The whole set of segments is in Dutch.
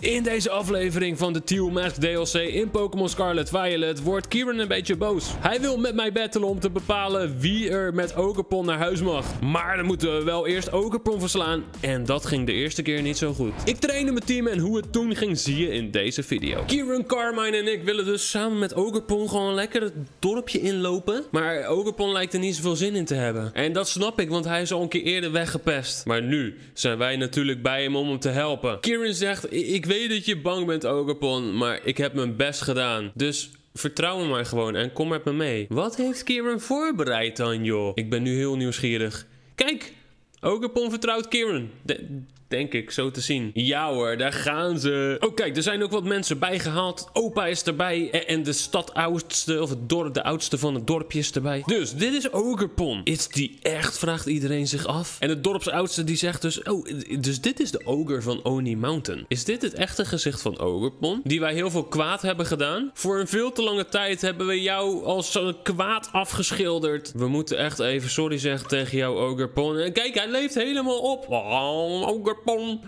In deze aflevering van de Teal Mask DLC in Pokémon Scarlet Violet wordt Kieran een beetje boos. Hij wil met mij battelen om te bepalen wie er met Ogerpon naar huis mag. Maar dan moeten we wel eerst Ogerpon verslaan en dat ging de eerste keer niet zo goed. Ik trainde mijn team en hoe het toen ging zie je in deze video. Kieran, Carmine en ik willen dus samen met Ogerpon gewoon lekker het dorpje inlopen. Maar Ogerpon lijkt er niet zoveel zin in te hebben. En dat snap ik, want hij is al een keer eerder weggepest. Maar nu zijn wij natuurlijk bij hem om hem te helpen. Kieran zegt, ik weet dat je bang bent, Ogerpon, maar ik heb mijn best gedaan. Dus vertrouw me maar gewoon en kom met me mee. Wat heeft Kieran voorbereid dan, joh? Ik ben nu heel nieuwsgierig. Kijk, Ogerpon vertrouwt Kieran. De- Denk ik, zo te zien. Ja hoor, daar gaan ze. Oh kijk, er zijn ook wat mensen bijgehaald. Opa is erbij. En, de stadoudste, of het dorp, de oudste van het dorpje is erbij. Dus, dit is Ogerpon. Is die echt, vraagt iedereen zich af. En de dorpsoudste die zegt dus... Oh, dus dit is de Oger van Oni Mountain. Is dit het echte gezicht van Ogerpon? Die wij heel veel kwaad hebben gedaan? Voor een veel te lange tijd hebben we jou als kwaad afgeschilderd. We moeten echt even sorry zeggen tegen jou, Ogerpon. En kijk, hij leeft helemaal op. Oh.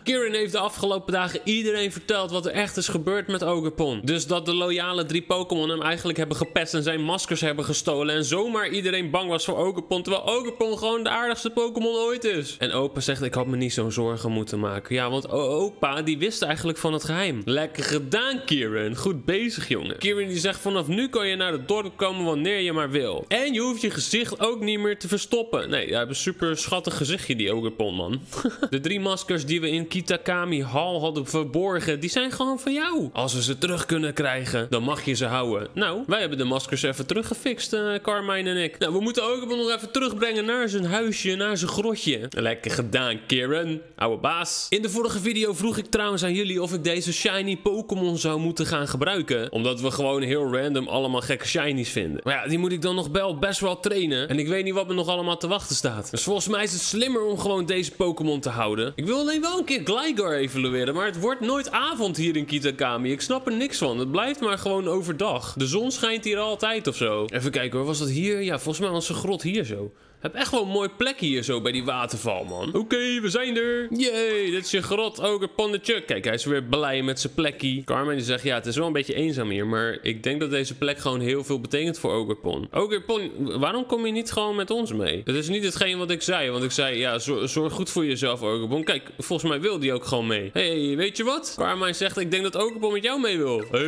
Kieran heeft de afgelopen dagen iedereen verteld wat er echt is gebeurd met Ogerpon. Dus dat de loyale drie Pokémon hem eigenlijk hebben gepest en zijn maskers hebben gestolen. En zomaar iedereen bang was voor Ogerpon. Terwijl Ogerpon gewoon de aardigste Pokémon ooit is. En opa zegt, ik had me niet zo'n zorgen moeten maken. Ja, want opa die wist eigenlijk van het geheim. Lekker gedaan, Kieran. Goed bezig, jongen. Kieran die zegt, vanaf nu kan je naar het dorp komen wanneer je maar wil. En je hoeft je gezicht ook niet meer te verstoppen. Nee, hij heeft een super schattig gezichtje, die Ogerpon, man. de drie maskers die we in Kitakami Hall hadden verborgen, die zijn gewoon van jou. Als we ze terug kunnen krijgen, dan mag je ze houden. Nou, wij hebben de maskers even teruggefixt, eh, Carmine en ik. Nou, we moeten Ogerpon nog even terugbrengen naar zijn huisje, naar zijn grotje. Lekker gedaan, Kieran. Oude baas. In de vorige video vroeg ik trouwens aan jullie of ik deze shiny Pokémon zou moeten gaan gebruiken. Omdat we gewoon heel random allemaal gekke shinies vinden. Maar ja, die moet ik dan nog wel best wel trainen. En ik weet niet wat me nog allemaal te wachten staat. Dus volgens mij is het slimmer om gewoon deze Pokémon te houden. Ik wil alleen wel een keer Gligar evalueren. Maar het wordt nooit avond hier in Kitakami. Ik snap er niks van. Het blijft maar gewoon overdag. De zon schijnt hier altijd of zo. Even kijken hoor. Was dat hier? Ja, volgens mij was een grot hier zo. Heb echt wel een mooi plekje hier zo bij die waterval, man. Oké, we zijn er. Yay, dit is je grot, Ogerponnetje. Kijk, hij is weer blij met zijn plekje. Carmen die zegt, ja, het is wel een beetje eenzaam hier. Maar ik denk dat deze plek gewoon heel veel betekent voor Ogerpon. Ogerpon, waarom kom je niet gewoon met ons mee? Dat is niet hetgeen wat ik zei. Want ik zei, ja, zor- zorg goed voor jezelf, Ogerpon. Kijk, volgens mij wil die ook gewoon mee. hey, weet je wat? Carmine zegt, ik denk dat Ogerpon met jou mee wil. hey,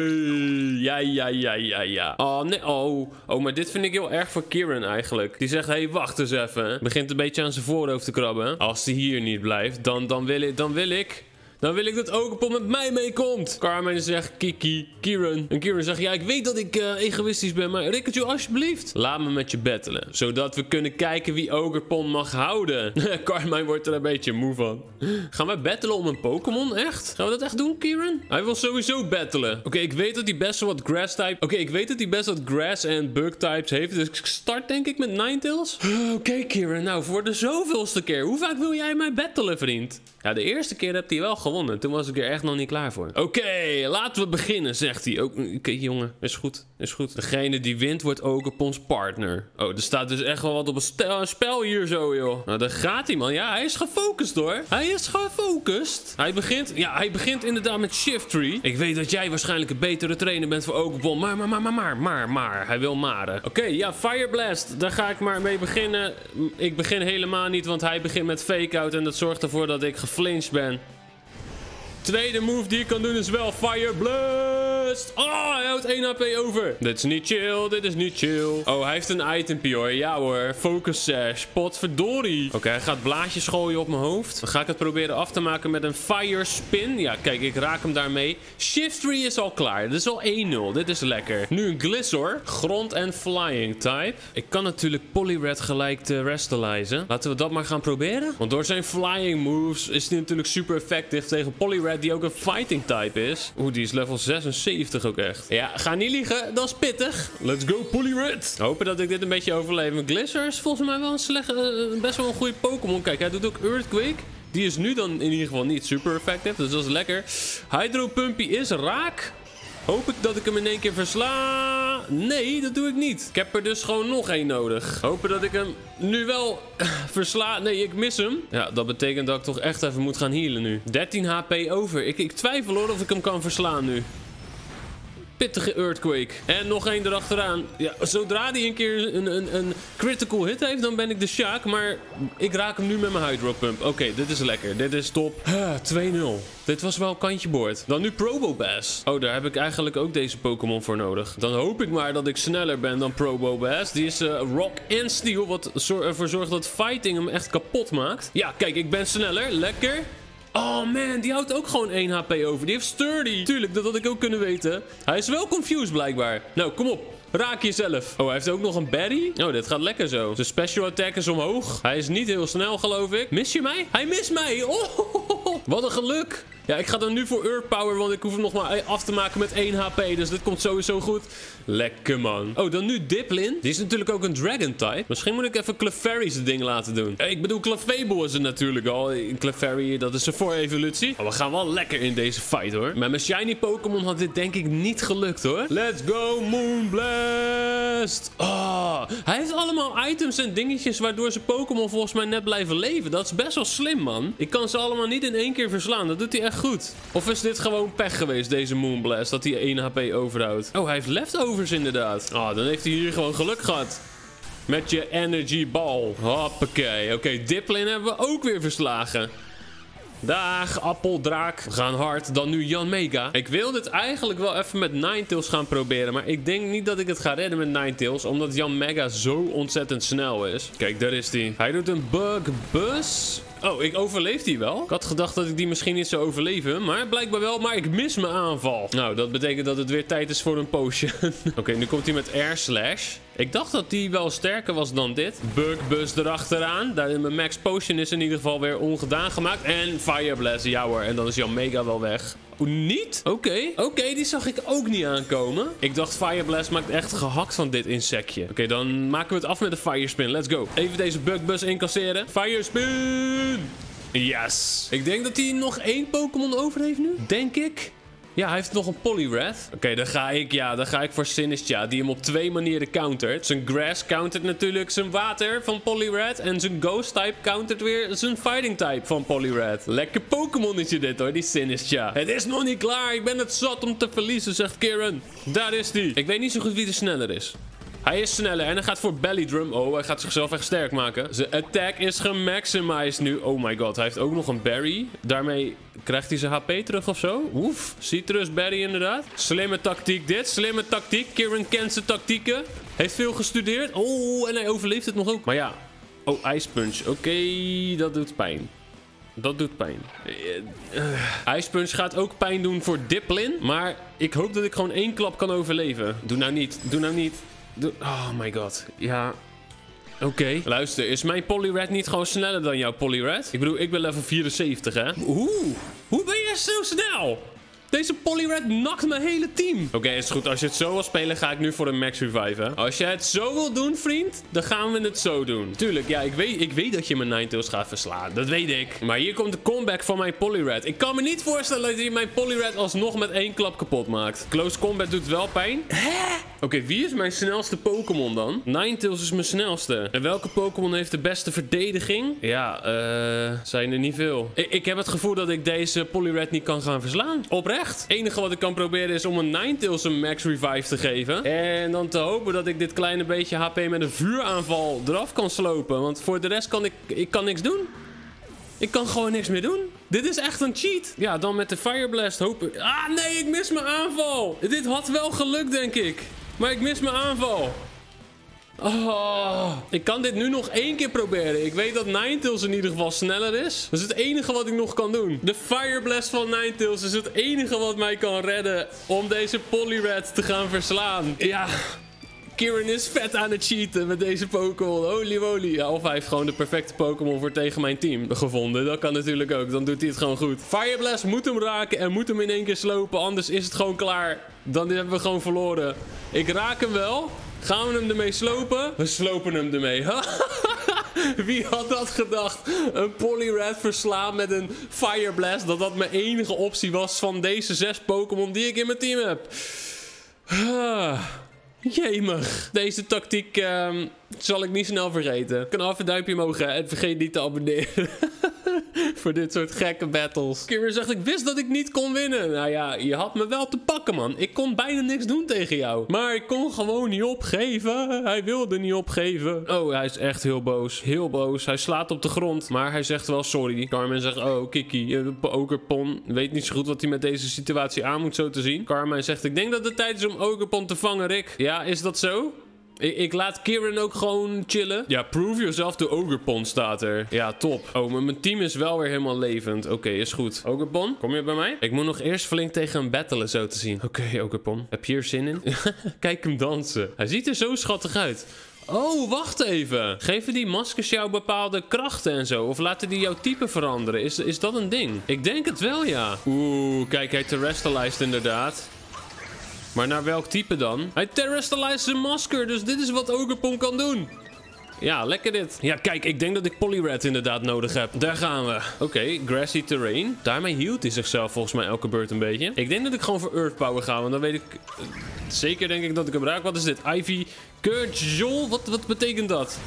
ja, ja, ja, ja, ja. Oh, nee, oh. Oh, maar dit vind ik heel erg voor Kieran eigenlijk. Die zegt, hey, wacht eens even. Begint een beetje aan zijn voorhoofd te krabben. Als hij hier niet blijft, dan, dan, wil, ik, dan wil ik... Dan wil ik dat Ogerpon met mij meekomt. Carmen zegt Kiki, Kieran. En Kieran zegt, ja, ik weet dat ik eh, egoïstisch ben, maar Rikachu, alsjeblieft. Laat me met je battelen. Zodat we kunnen kijken wie Ogerpon mag houden. Carmine wordt er een beetje moe van. Gaan wij battelen om een Pokémon? Echt? Gaan we dat echt doen, Kieran? Hij wil sowieso battelen. Oké, ik weet dat hij best wel wat grass type... Oké, ik weet dat hij best wat grass en bug types heeft. Dus ik start denk ik met Ninetales. Oké, Kieran. Nou, voor de zoveelste keer. Hoe vaak wil jij mij battelen, vriend? Ja, de eerste keer heb hij wel gewonnen. Toen was ik er echt nog niet klaar voor. Oké, laten we beginnen, zegt hij. Ook- Oké, jongen, is goed, is goed. Degene die wint wordt Ogerpons partner. Oh, er staat dus echt wel wat op een spel hier zo, joh. Nou, daar gaat hij, man. Ja, hij is gefocust, hoor. Hij is gefocust. Hij begint, ja, hij begint inderdaad met Shift Tree. Ik weet dat jij waarschijnlijk een betere trainer bent voor Ogerpon. Maar, maar, maar, maar, maar, maar, maar. Hij wil maren. Oké, ja, Fire Blast. Daar ga ik maar mee beginnen. Ik begin helemaal niet, want hij begint met Fake Out. En dat zorgt ervoor dat ik geflinched ben. Tweede move die ik kan doen is wel Fire Oh, hij houdt 1 HP over. Dit is niet chill, dit is niet chill. Oh, hij heeft een itempje hoor. Ja hoor, Focus Sash. Potverdorie. Oké, hij gaat blaadjes gooien op mijn hoofd. Dan ga ik het proberen af te maken met een Fire Spin. Ja, kijk, ik raak hem daarmee. Shift 3 is al klaar. Dit is al 1-0. Dit is lekker. Nu een Glisor. Grond en Flying type. Ik kan natuurlijk Poliwrath gelijk te restalizen. Laten we dat maar gaan proberen. Want door zijn Flying moves is hij natuurlijk super effectief tegen Poliwrath die ook een Fighting type is. Oeh, die is level 76 ook echt. Ja, ga niet liegen. Dat is pittig. Let's go Poliwrath. Hopen dat ik dit een beetje overleef. Mijn Glisor is volgens mij wel een slechte, eh, best wel een goede Pokémon. Kijk, hij doet ook Earthquake. Die is nu dan in ieder geval niet super effectief. Dus dat is lekker. Hydro Pumpy is raak. Hoop ik dat ik hem in één keer versla. Nee, dat doe ik niet. Ik heb er dus gewoon nog één nodig. Hopen dat ik hem nu wel versla. Nee, ik mis hem. Ja, dat betekent dat ik toch echt even moet gaan healen nu. 13 HP over. Ik, ik twijfel hoor of ik hem kan verslaan nu pittige Earthquake. En nog één erachteraan. Ja, zodra hij een keer een, een, een critical hit heeft, dan ben ik de Shaak. Maar ik raak hem nu met mijn Hydro Pump. Oké, dit is lekker. Dit is top. 2-0. Dit was wel kantje boord. Dan nu Probobass. Oh, daar heb ik eigenlijk ook deze Pokémon voor nodig. Dan hoop ik maar dat ik sneller ben dan Probobass. Die is uh, Rock en Steel, wat ervoor zorgt dat Fighting hem echt kapot maakt. Ja, kijk, ik ben sneller. Lekker. Oh man, die houdt ook gewoon 1 HP over. Die heeft sturdy. Tuurlijk, dat had ik ook kunnen weten. Hij is wel confused blijkbaar. Nou, kom op. Raak jezelf. Oh, hij heeft ook nog een berry. Oh, dit gaat lekker zo. Zijn special attack is omhoog. Hij is niet heel snel, geloof ik. Mis je mij? Hij mist mij. Oh, wat een geluk. Ja, ik ga dan nu voor Earth Power, want ik hoef hem nog maar af te maken met 1 HP. Dus dit komt sowieso goed. Lekker, man. Oh, dan nu Diplin. Die is natuurlijk ook een Dragon-type. Misschien moet ik even Clefairy zijn ding laten doen. Ik bedoel, Clefable is het natuurlijk al. Clefairy, dat is een voor-evolutie. Maar we gaan wel lekker in deze fight, hoor. Met mijn shiny Pokémon had dit denk ik niet gelukt, hoor. Let's go, Moonblast. Oh, hij heeft allemaal items en dingetjes waardoor zijn Pokémon volgens mij net blijven leven. Dat is best wel slim, man. Ik kan ze allemaal niet in één keer verslaan. Dat doet hij echt goed. Of is dit gewoon pech geweest, deze Moonblast, dat hij 1 HP overhoudt? Oh, hij heeft leftovers inderdaad. Oh, dan heeft hij hier gewoon geluk gehad. Met je energy ball. Hoppakee. Oké, okay, Diplin hebben we ook weer verslagen. Dag, appeldraak. We gaan hard. Dan nu Jan Mega. Ik wil dit eigenlijk wel even met Ninetales gaan proberen. Maar ik denk niet dat ik het ga redden met Ninetales. Omdat Jan Mega zo ontzettend snel is. Kijk, daar is hij. Hij doet een bug bus. Oh, ik overleef die wel. Ik had gedacht dat ik die misschien niet zou overleven. Maar blijkbaar wel. Maar ik mis mijn aanval. Nou, dat betekent dat het weer tijd is voor een potion. Oké, nu komt hij met air slash. Ik dacht dat die wel sterker was dan dit. Bugbus erachteraan. Daar mijn max potion is in ieder geval weer ongedaan gemaakt. En Fire Blast, ja hoor. En dan is Jan Mega wel weg. Oh, niet? Oké. Oké, die zag ik ook niet aankomen. Ik dacht Fire Blast maakt echt gehakt van dit insectje. Oké, dan maken we het af met de Fire Spin. Let's go. Even deze Bugbus incasseren. Fire Spin! Yes. Ik denk dat hij nog één Pokémon over heeft nu. Denk ik. Ja, hij heeft nog een Poliwrath. Oké, dan ga ik, ja, dan ga ik voor Sinistcha, die hem op twee manieren countert. Zijn Grass countert natuurlijk zijn water van Poliwrath. En zijn Ghost type countert weer zijn Fighting type van Poliwrath. Lekker je dit hoor, die Sinistcha. Het is nog niet klaar, ik ben het zat om te verliezen, zegt Kieran. Daar is hij. Ik weet niet zo goed wie de sneller is. Hij is sneller en hij gaat voor Belly Drum. Oh, hij gaat zichzelf echt sterk maken. Zijn attack is gemaximized nu. Oh my god, hij heeft ook nog een berry. Daarmee krijgt hij zijn HP terug of zo. Oef, citrus berry inderdaad. Slimme tactiek dit, slimme tactiek. Kieran kent zijn tactieken. Heeft veel gestudeerd. Oh, en hij overleeft het nog ook. Maar ja, oh, Ice Punch. Oké, dat doet pijn. Dat doet pijn. Uh, Ice Punch gaat ook pijn doen voor Diplin. Maar ik hoop dat ik gewoon één klap kan overleven. Doe nou niet. Doe nou niet. Oh my god. Ja. Oké. Luister, is mijn Poliwrath niet gewoon sneller dan jouw Poliwrath? Ik bedoel, ik ben level 74, hè? Oeh. Hoe ben je zo snel? Deze Poliwrath nakt mijn hele team. Oké, is goed. Als je het zo wil spelen, ga ik nu voor een max revive. Als je het zo wil doen, vriend, dan gaan we het zo doen. Tuurlijk, ja, ik weet, ik weet dat je mijn Ninetales gaat verslaan. Dat weet ik. Maar hier komt de comeback van mijn Poliwrath. Ik kan me niet voorstellen dat hij mijn Poliwrath alsnog met één klap kapot maakt. Close combat doet wel pijn. Hè? Oké, wie is mijn snelste Pokémon dan? Ninetales is mijn snelste. En welke Pokémon heeft de beste verdediging? Ja, eh, zijn er niet veel. Ik, ik heb het gevoel dat ik deze Poliwrath niet kan gaan verslaan. Oprecht. Het enige wat ik kan proberen is om een Ninetales een max revive te geven. En dan te hopen dat ik dit kleine beetje HP met een vuuraanval eraf kan slopen. Want voor de rest kan ik, ik kan niks doen. Ik kan gewoon niks meer doen. Dit is echt een cheat. Ja, dan met de Fire Blast hopen... Ah, nee, ik mis mijn aanval. Dit had wel gelukt, denk ik. Maar ik mis mijn aanval. Oh, ik kan dit nu nog één keer proberen. Ik weet dat Ninetales in ieder geval sneller is. Dat is het enige wat ik nog kan doen. De Fire Blast van Ninetales is het enige wat mij kan redden om deze Poliwrath te gaan verslaan. Ja, Kieran is vet aan het cheaten met deze Pokémon. Holy moly. Of hij heeft gewoon de perfecte Pokémon voor tegen mijn team gevonden. Dat kan natuurlijk ook. Dan doet hij het gewoon goed. Fire Blast moet hem raken en moet hem in één keer slopen. Anders is het gewoon klaar. Dan hebben we gewoon verloren. Ik raak hem wel. Gaan we hem ermee slopen? We slopen hem ermee. Wie had dat gedacht? Een Poliwrath verslaan met een Fire Blast. Dat dat mijn enige optie was van deze zes Pokémon die ik in mijn team heb. Jemig. Deze tactiek ehm, zal ik niet snel vergeten. Kanaal een duimpje omhoog en vergeet niet te abonneren. Voor dit soort gekke battles. Kieran zegt, ik wist dat ik niet kon winnen. Nou ja, je had me wel te pakken, man. Ik kon bijna niks doen tegen jou. Maar ik kon gewoon niet opgeven. Hij wilde niet opgeven. Oh, hij is echt heel boos. Heel boos. Hij slaat op de grond. Maar hij zegt wel sorry. Carmen zegt, oh, Kiki, Okerpon weet niet zo goed wat hij met deze situatie aan moet, zo te zien. Carmen zegt, ik denk dat het tijd is om Okerpon te vangen, Rick. Ja, is dat zo? Ik, ik, laat Kieran ook gewoon chillen. Ja, prove yourself to Ogrepon staat er. Ja, top. Oh, maar mijn team is wel weer helemaal levend. Oké, is goed. Ogrepon, kom je bij mij? Ik moet nog eerst flink tegen hem battelen, zo te zien. Oké, okay, Ogrepon. Heb je hier zin in? Kijk hem dansen. Hij ziet er zo schattig uit. Oh, wacht even. Geven die maskers jou bepaalde krachten en zo? Of laten die jouw type veranderen? Is, is dat een ding? Ik denk het wel, ja. Oeh, kijk, hij terrestrialized inderdaad. Maar naar welk type dan? Hij terrestrialized zijn masker, dus dit is wat Ogerpon kan doen. Ja, lekker dit. Ja, kijk, ik denk dat ik Polyred inderdaad nodig heb. Daar gaan we. Oké, grassy terrain. Daarmee hield hij zichzelf volgens mij elke beurt een beetje. Ik denk dat ik gewoon voor Earth Power ga, want dan weet ik... Uh, zeker denk ik dat ik hem raak. Wat is dit? Ivy Curjol? Wat, wat betekent dat?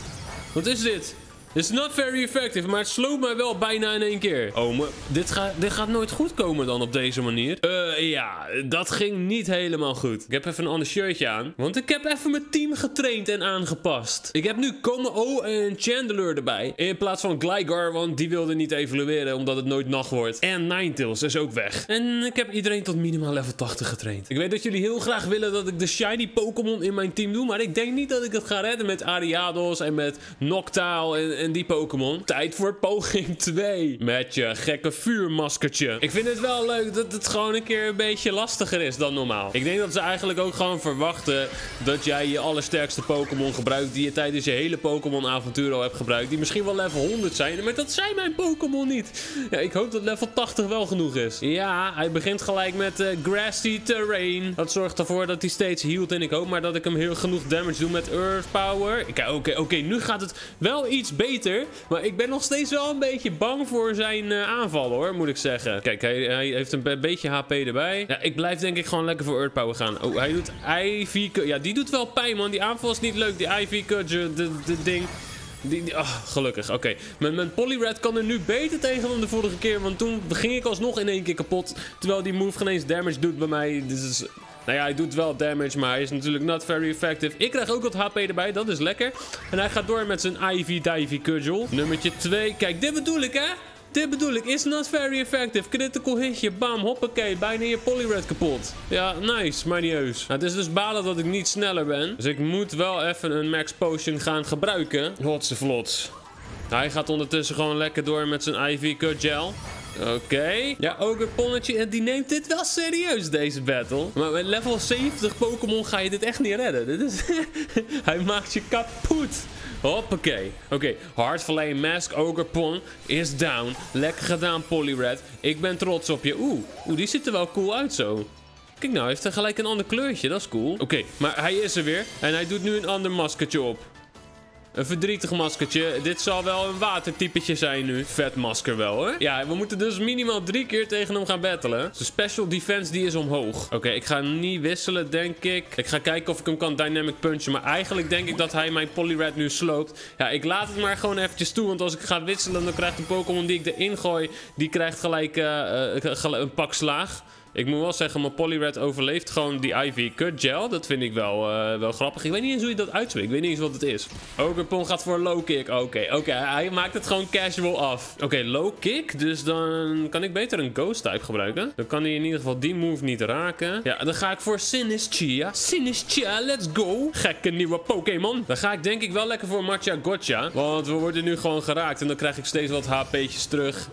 Wat is dit? It's not very effective, maar het sloot mij wel bijna in één keer. Oh, maar dit, gaat dit gaat nooit goed komen dan op deze manier. Uh, ja, dat ging niet helemaal goed. Ik heb even een ander shirtje aan. Want ik heb even mijn team getraind en aangepast. Ik heb nu Como en Chandler erbij. In plaats van Gligar, want die wilde niet evolueren omdat het nooit nacht wordt. En Ninetales is ook weg. En ik heb iedereen tot minimaal level 80 getraind. Ik weet dat jullie heel graag willen dat ik de shiny Pokémon in mijn team doe. Maar ik denk niet dat ik het ga redden met Ariados en met Noctowl en die Pokémon. Tijd voor poging 2. Met je gekke vuurmaskertje. Ik vind het wel leuk dat het gewoon een keer een beetje lastiger is dan normaal. Ik denk dat ze eigenlijk ook gewoon verwachten dat jij je allersterkste Pokémon gebruikt. Die je tijdens je hele Pokémon avontuur al hebt gebruikt. Die misschien wel level 100 zijn. Maar dat zijn mijn Pokémon niet. Ja, ik hoop dat level 80 wel genoeg is. Ja, hij begint gelijk met uh, Grassy Terrain. Dat zorgt ervoor dat hij steeds hield. En ik hoop maar dat ik hem heel genoeg damage doe met Earth Power. Oké, oké, nu gaat het wel iets beter maar ik ben nog steeds wel een beetje bang voor zijn uh, aanvallen hoor, moet ik zeggen. Kijk, hij, hij, heeft een beetje HP erbij. Ja, ik blijf denk ik gewoon lekker voor Earth Power gaan. Oh, hij doet IV... Ja, die doet wel pijn man. Die aanval is niet leuk. Die IV Kudge, de, ding... Die, die, oh, gelukkig, oké. Mijn, mijn Polyred kan er nu beter tegen dan de vorige keer. Want toen ging ik alsnog in één keer kapot. Terwijl die move geen eens damage doet bij mij. Dus nou ja, hij doet wel damage, maar hij is natuurlijk not very effective. Ik krijg ook wat HP erbij, dat is lekker. En hij gaat door met zijn Ivy Divey Cudgel. Nummertje 2. Kijk, dit bedoel ik, hè? Dit bedoel ik, is not very effective. Critical hitje, bam, hoppakee, bijna je Polyred kapot. Ja, nice, maar niet heus. Nou, het is dus balen dat ik niet sneller ben. Dus ik moet wel even een Max Potion gaan gebruiken. Hotse vlots. Hij gaat ondertussen gewoon lekker door met zijn Ivy Cudgel. Oké. Ja, Ogreponnetje. En die neemt dit wel serieus, deze battle. Maar met level 70 Pokémon ga je dit echt niet redden. Dit is... Hij maakt je kapot. Hoppakee. Oké, okay. Heartflame Mask Ogrepon is down. Lekker gedaan, Polyred. Ik ben trots op je. Oeh, oeh, die ziet er wel cool uit zo. Kijk nou, hij heeft er gelijk een ander kleurtje. Dat is cool. Oké, maar hij is er weer. En hij doet nu een ander maskertje op. Een verdrietig maskertje. Dit zal wel een watertypetje zijn nu. Vet masker wel, hè? Ja, we moeten dus minimaal drie keer tegen hem gaan battelen. De special defense die is omhoog. Oké, ik ga niet wisselen, denk ik. Ik ga kijken of ik hem kan dynamic punchen. Maar eigenlijk denk ik dat hij mijn Polyred nu sloopt. Ja, ik laat het maar gewoon eventjes toe. Want als ik ga wisselen, dan krijgt de Pokémon die ik erin gooi... die krijgt gelijk uh, een pak slaag. Ik moet wel zeggen, mijn Polyred overleeft gewoon die Ivy Cut Gel. Dat vind ik wel, uh, wel grappig. Ik weet niet eens hoe je dat uitspreekt. Ik weet niet eens wat het is. Ogerpon gaat voor low kick. Oké, oké. Hij maakt het gewoon casual af. Oké, low kick. Dus dan kan ik beter een ghost type gebruiken. Dan kan hij in ieder geval die move niet raken. Ja, dan ga ik voor Sinistia. Sinistia, let's go. Gekke nieuwe Pokémon. Dan ga ik denk ik wel lekker voor Matcha Gotcha. Want we worden nu gewoon geraakt. En dan krijg ik steeds wat HP'tjes terug.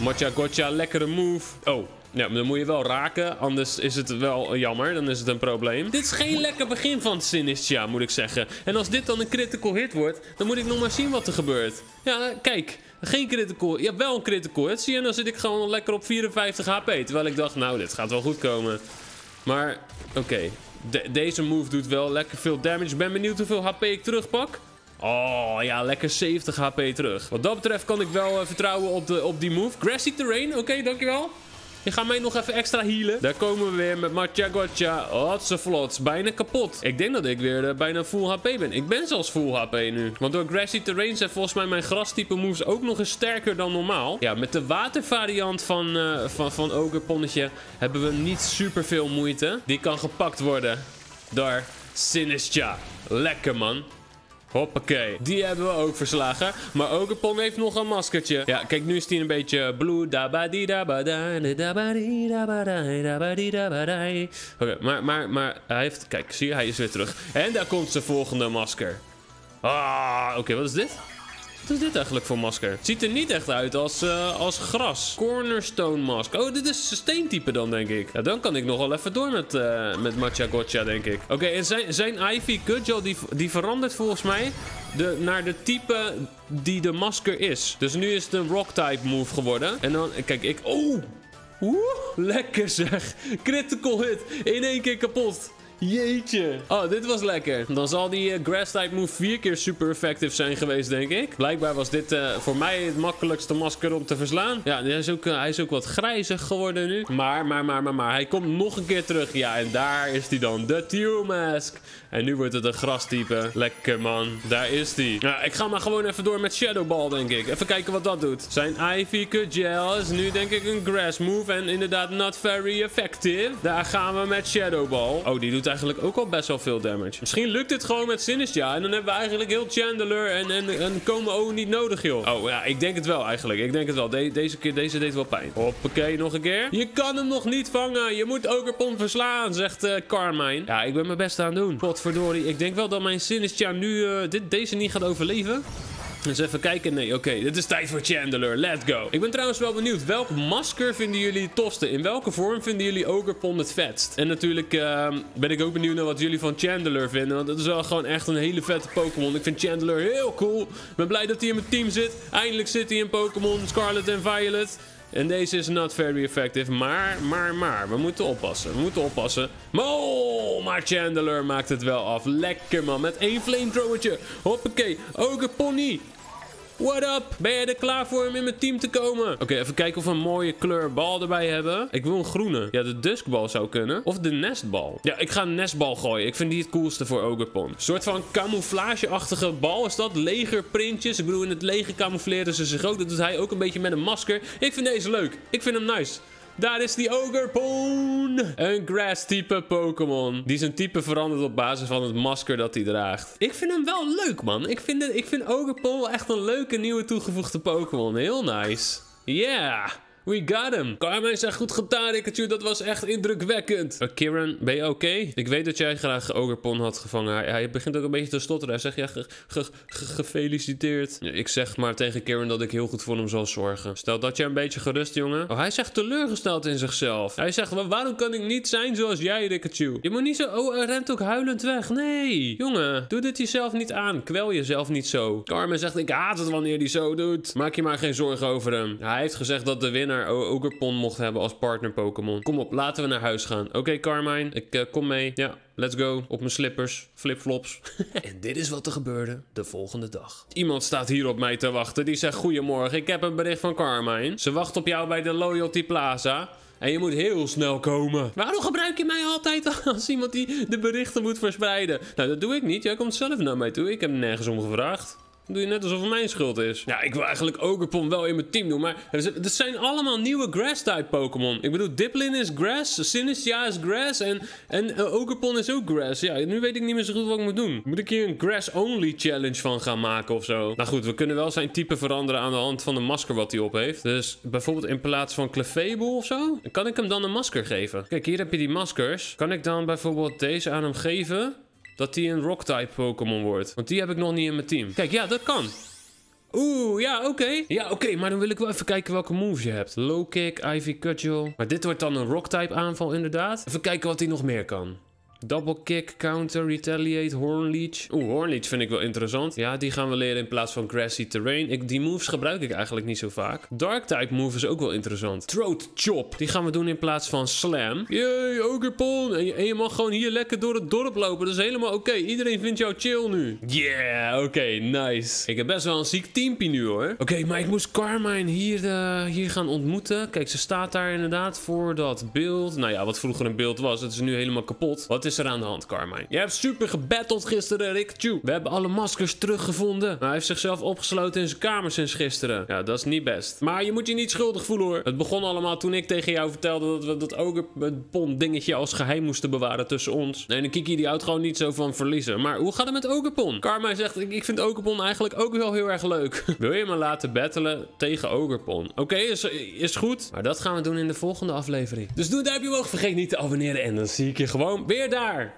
Matcha Gotcha, lekkere move. Oh, ja, maar dan moet je wel raken, anders is het wel jammer. Dan is het een probleem. Dit is geen lekker begin van Sinistia, moet ik zeggen. En als dit dan een critical hit wordt, dan moet ik nog maar zien wat er gebeurt. Ja, kijk. Geen critical. Hebt wel een critical hit, zie je? En dan zit ik gewoon lekker op 54 HP. Terwijl ik dacht, nou, dit gaat wel goed komen. Maar, oké. deze move doet wel lekker veel damage. Ben benieuwd hoeveel HP ik terugpak. Oh ja, lekker 70 HP terug. Wat dat betreft kan ik wel uh, vertrouwen op, de, op die move. Grassy terrain, oké, dankjewel. Je gaat mij nog even extra healen. Daar komen we weer met Matcha Gotcha. Hotse vlot. Bijna kapot. Ik denk dat ik weer uh, bijna full HP ben. Ik ben zelfs full HP nu. Want door Grassy Terrain zijn volgens mij mijn grastype moves ook nog eens sterker dan normaal. Ja, met de watervariant van, uh, van, van Ogreponnetje hebben we niet super veel moeite. Die kan gepakt worden door Sinistra. Lekker man. Hoppakee. Die hebben we ook verslagen. Maar Ogepon heeft nog een maskertje. Ja, kijk, nu is hij een beetje blue. Oké, maar, maar, maar hij heeft... Kijk, zie je, hij is weer terug. En daar komt zijn volgende masker. Ah, oké, wat is dit? Wat is dit eigenlijk voor masker? Ziet er niet echt uit als, uh, als gras. Cornerstone mask. Oh, dit is steentype dan, denk ik. Dan kan ik nog wel even door met, uh, met Matcha Gotcha, denk ik. Oké, en zijn, zijn Ivy Cudgel, die, die verandert volgens mij de, naar de type die de masker is. Dus nu is het een rock-type move geworden. En dan, kijk, ik... Oh! Oeh, lekker zeg. Critical hit. In één keer kapot. Jeetje. Oh, dit was lekker. Dan zal die uh, grass type move vier keer super effectief zijn geweest, denk ik. Blijkbaar was dit uh, voor mij het makkelijkste masker om te verslaan. Ja, hij is, ook, uh, hij is ook wat grijzig geworden nu. Maar, maar, maar, maar, maar. Hij komt nog een keer terug. Ja, en daar is hij dan. De Teal Mask. En nu wordt het een grastype. Lekker, man. Daar is hij. Ja, ik ga maar gewoon even door met Shadow Ball, denk ik. Even kijken wat dat doet. Zijn Ivy Gel is nu, denk ik, een grass move. En inderdaad, not very effective. Daar gaan we met Shadow Ball. Oh, die doet eigenlijk ook al best wel veel damage. Misschien lukt dit gewoon met Sinistra. En dan hebben we eigenlijk heel Chandler en, en, en ook niet nodig, joh. Oh ja, ik denk het wel eigenlijk. Ik denk het wel. De, deze keer, deze deed wel pijn. Hoppakee, nog een keer. Je kan hem nog niet vangen. Je moet Ogerpon verslaan, zegt uh, Carmine. Ja, ik ben mijn best aan het doen. Potverdorie. Ik denk wel dat mijn Sinistra nu uh, dit, deze niet gaat overleven. Dus even kijken. Nee, oké. Dit is tijd voor Chandler. Let's go. Ik ben trouwens wel benieuwd. Welk masker vinden jullie het tofste? In welke vorm vinden jullie Ogrepon het vetst? En natuurlijk uh, ben ik ook benieuwd naar wat jullie van Chandler vinden. Want dat is wel gewoon echt een hele vette Pokémon. Ik vind Chandler heel cool. Ik ben blij dat hij in mijn team zit. Eindelijk zit hij in Pokémon Scarlet en Violet. En deze is not very effective. Maar, maar, maar. We moeten oppassen. We moeten oppassen. Oh, maar Chandler maakt het wel af. Lekker man. Met één flamethrowertje. Hoppakee. Ogre What up? Ben jij er klaar voor om in mijn team te komen? Oké, even kijken of we een mooie kleur bal erbij hebben. Ik wil een groene. Ja, de duskbal zou kunnen. Of de nestbal. Ja, ik ga een nestbal gooien. Ik vind die het coolste voor Ogrepon. Een soort van camouflageachtige bal is dat. Legerprintjes. Ik bedoel, in het leger camoufleren ze zich ook. Dat doet hij ook een beetje met een masker. Ik vind deze leuk. Ik vind hem nice. Daar is die Ogerpon. Een grass type Pokémon. Die zijn type verandert op basis van het masker dat hij draagt. Ik vind hem wel leuk, man. Ik vind, ik vind wel echt een leuke nieuwe toegevoegde Pokémon. Heel nice. Yeah. We got him. Carmen zegt goed gedaan, Rikachu. Dat was echt indrukwekkend. Uh, Kieran, ben je oké? Ik weet dat jij graag Ogerpon had gevangen. Hij, begint ook een beetje te stotteren. Hij zegt, gefeliciteerd. Ja, ik zeg maar tegen Kieran dat ik heel goed voor hem zal zorgen. Stel dat jij een beetje gerust, jongen. Oh, hij zegt teleurgesteld in zichzelf. Hij zegt, waarom kan ik niet zijn zoals jij, Rikachu? Je moet niet zo... Oh, hij rent ook huilend weg. Nee. Jongen, doe dit jezelf niet aan. Kwel jezelf niet zo. Carmen zegt, ik haat het wanneer hij zo doet. Maak je maar geen zorgen over hem. Hij heeft gezegd dat de winnaar naar Ogerpon mocht hebben als partner Pokémon. Kom op, laten we naar huis gaan. Oké, okay, Carmine, ik uh, kom mee. Ja, let's go. Op mijn slippers, flipflops. en dit is wat er gebeurde de volgende dag. Iemand staat hier op mij te wachten. Die zegt, goedemorgen, ik heb een bericht van Carmine. Ze wacht op jou bij de Loyalty Plaza. En je moet heel snel komen. Waarom gebruik je mij altijd als iemand die de berichten moet verspreiden? Nou, dat doe ik niet. Jij komt zelf naar mij toe. Ik heb nergens om gevraagd doe je net alsof het mijn schuld is. Ja, ik wil eigenlijk Ogerpon wel in mijn team doen. Maar het zijn allemaal nieuwe grass-type Pokémon. Ik bedoel, Diplin is grass, Sinistia is grass en, en uh, Ogerpon is ook grass. Ja, nu weet ik niet meer zo goed wat ik moet doen. Moet ik hier een grass-only challenge van gaan maken of zo? Nou goed, we kunnen wel zijn type veranderen aan de hand van de masker wat hij op heeft. Dus bijvoorbeeld in plaats van Clefable of zo, kan ik hem dan een masker geven. Kijk, hier heb je die maskers. Kan ik dan bijvoorbeeld deze aan hem geven? Dat hij een rock-type Pokémon wordt. Want die heb ik nog niet in mijn team. Kijk, ja, dat kan. Oeh, ja, oké. Ja, oké, maar dan wil ik wel even kijken welke moves je hebt. Low kick, Ivy Cudgel. Maar dit wordt dan een rock-type aanval inderdaad. Even kijken wat hij nog meer kan. Double kick, counter, retaliate, hornleech. Oeh, hornleech vind ik wel interessant. Ja, die gaan we leren in plaats van grassy terrain. Ik, die moves gebruik ik eigenlijk niet zo vaak. Dark type move is ook wel interessant. Throat chop. Die gaan we doen in plaats van slam. Yay, Ogerpon. En en je mag gewoon hier lekker door het dorp lopen. Dat is helemaal oké. Iedereen vindt jou chill nu. Yeah, oké, nice. Ik heb best wel een ziek teampie nu hoor. Oké, maar ik moest Carmine hier, eh, hier gaan ontmoeten. Kijk, ze staat daar inderdaad voor dat beeld. Nou ja, wat vroeger een beeld was. Het is nu helemaal kapot. Wat is er aan de hand, Carmine? Je hebt super gebatteld gisteren, Rick Chu. We hebben alle maskers teruggevonden. Hij heeft zichzelf opgesloten in zijn kamer sinds gisteren. Ja, dat is niet best. Maar je moet je niet schuldig voelen hoor. Het begon allemaal toen ik tegen jou vertelde dat we dat Ogerpon dingetje als geheim moesten bewaren tussen ons. Nee, en Kiki die houdt gewoon niet zo van verliezen. Maar hoe gaat het met Ogerpon? Carmine zegt, ik, ik vind Ogerpon eigenlijk ook wel heel erg leuk. Wil je me laten battelen tegen Ogerpon? Oké, is, is goed. Maar dat gaan we doen in de volgende aflevering. Dus doe een duimpje omhoog. Vergeet niet te abonneren en dan zie ik je gewoon weer daar. Muzzle.